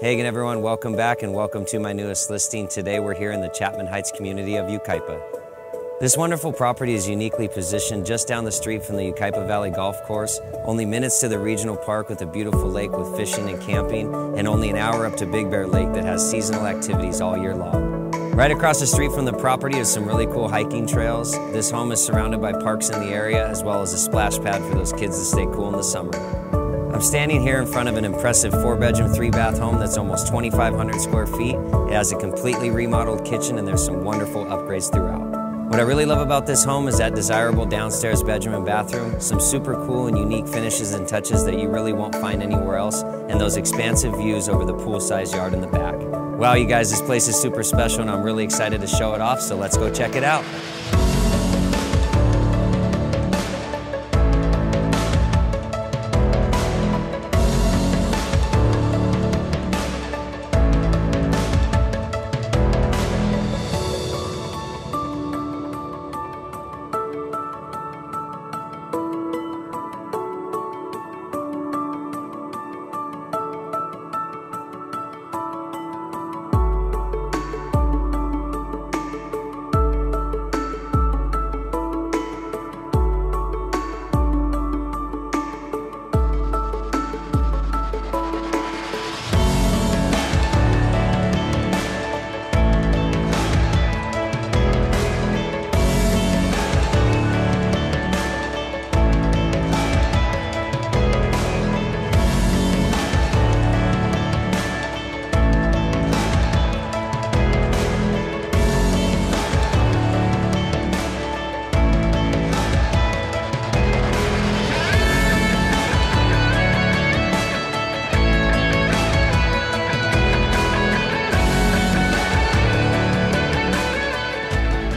Hey again everyone, welcome back and welcome to my newest listing. Today we're here in the Chapman Heights community of Yucaipa. This wonderful property is uniquely positioned just down the street from the Yucaipa Valley Golf Course, only minutes to the regional park with a beautiful lake with fishing and camping, and only an hour up to Big Bear Lake that has seasonal activities all year long. Right across the street from the property is some really cool hiking trails. This home is surrounded by parks in the area as well as a splash pad for those kids to stay cool in the summer. I'm standing here in front of an impressive four bedroom, three bath home that's almost 2,500 square feet. It has a completely remodeled kitchen and there's some wonderful upgrades throughout. What I really love about this home is that desirable downstairs bedroom and bathroom, some super cool and unique finishes and touches that you really won't find anywhere else, and those expansive views over the pool-sized yard in the back. Wow, you guys, this place is super special and I'm really excited to show it off, so let's go check it out.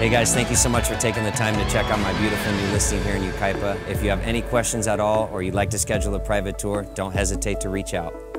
Hey guys, thank you so much for taking the time to check out my beautiful new listing here in Yucaipa. If you have any questions at all or you'd like to schedule a private tour, don't hesitate to reach out.